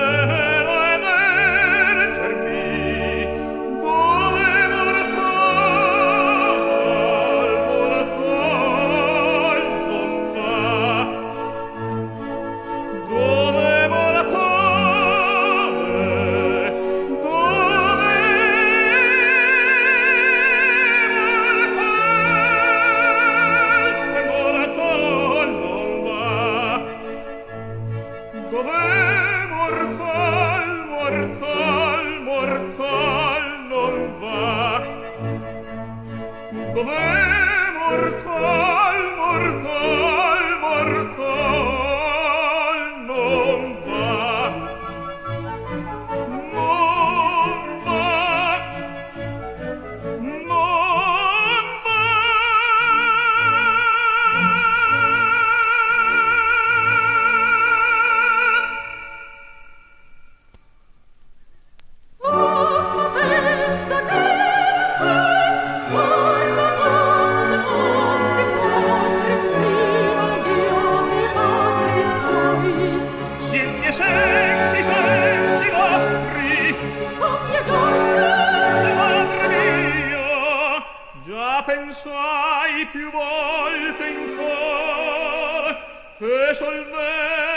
Amen. Bye-bye. ansai più volte in cor che solvere